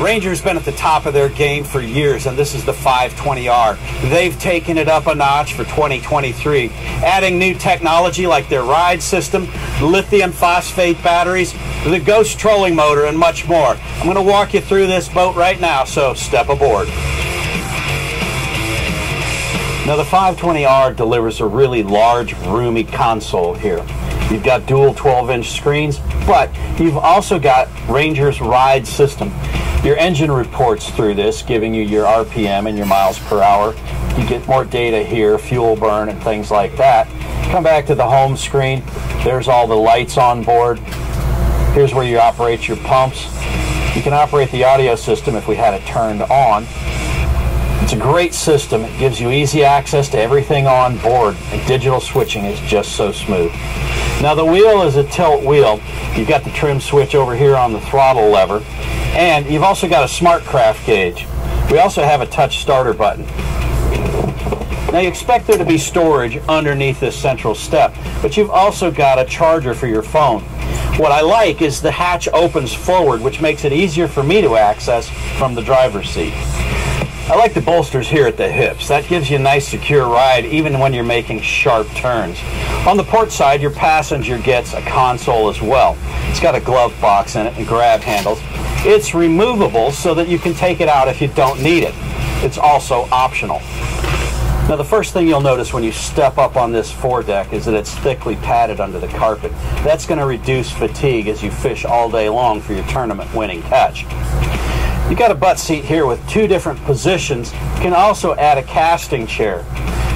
Ranger's been at the top of their game for years, and this is the 520R. They've taken it up a notch for 2023, adding new technology like their ride system, lithium phosphate batteries, the Ghost trolling motor, and much more. I'm going to walk you through this boat right now, so step aboard. Now the 520R delivers a really large, roomy console here. You've got dual 12-inch screens, but you've also got Ranger's ride system. Your engine reports through this, giving you your RPM and your miles per hour. You get more data here, fuel burn and things like that. Come back to the home screen. There's all the lights on board. Here's where you operate your pumps. You can operate the audio system if we had it turned on. It's a great system. It gives you easy access to everything on board, and digital switching is just so smooth. Now the wheel is a tilt wheel. You've got the trim switch over here on the throttle lever, and you've also got a SmartCraft gauge. We also have a touch starter button. Now you expect there to be storage underneath this central step, but you've also got a charger for your phone. What I like is the hatch opens forward, which makes it easier for me to access from the driver's seat. I like the bolsters here at the hips. That gives you a nice secure ride even when you're making sharp turns. On the port side, your passenger gets a console as well. It's got a glove box in it and grab handles. It's removable so that you can take it out if you don't need it. It's also optional. Now the first thing you'll notice when you step up on this foredeck is that it's thickly padded under the carpet. That's going to reduce fatigue as you fish all day long for your tournament winning catch. You got a butt seat here with two different positions. You can also add a casting chair.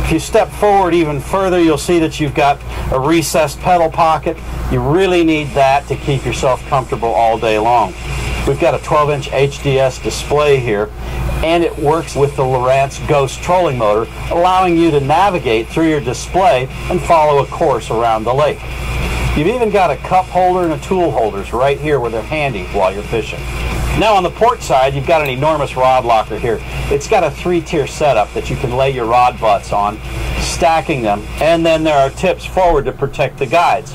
If you step forward even further, you'll see that you've got a recessed pedal pocket. You really need that to keep yourself comfortable all day long. We've got a 12-inch HDS display here, and it works with the Lowrance Ghost trolling motor, allowing you to navigate through your display and follow a course around the lake. You've even got a cup holder and a tool holders right here where they're handy while you're fishing. Now on the port side, you've got an enormous rod locker here. It's got a three-tier setup that you can lay your rod butts on, stacking them, and then there are tips forward to protect the guides.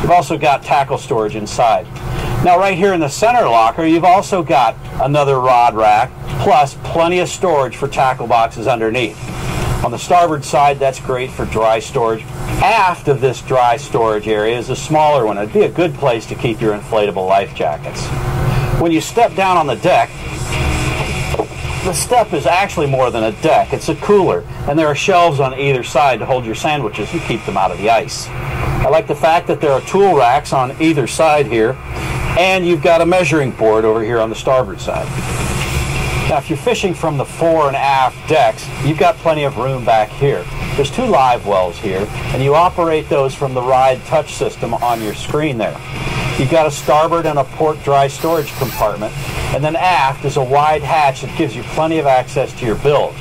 You've also got tackle storage inside. Now right here in the center locker, you've also got another rod rack, plus plenty of storage for tackle boxes underneath. On the starboard side, that's great for dry storage. Aft of this dry storage area is a smaller one. It'd be a good place to keep your inflatable life jackets. When you step down on the deck, the step is actually more than a deck. It's a cooler, and there are shelves on either side to hold your sandwiches and keep them out of the ice. I like the fact that there are tool racks on either side here, and you've got a measuring board over here on the starboard side. Now, if you're fishing from the fore and aft decks, you've got plenty of room back here. There's two live wells here, and you operate those from the ride touch system on your screen there. You've got a starboard and a port dry storage compartment, and then aft is a wide hatch that gives you plenty of access to your bilge.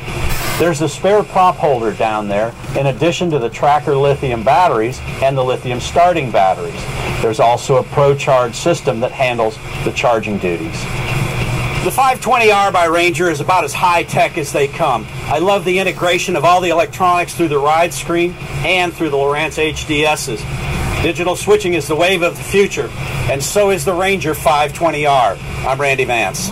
There's a spare prop holder down there, in addition to the tracker lithium batteries and the lithium starting batteries. There's also a ProCharge system that handles the charging duties. The 520R by Ranger is about as high-tech as they come. I love the integration of all the electronics through the ride screen and through the Lowrance HDSs. Digital switching is the wave of the future, and so is the Ranger 520R. I'm Randy Vance.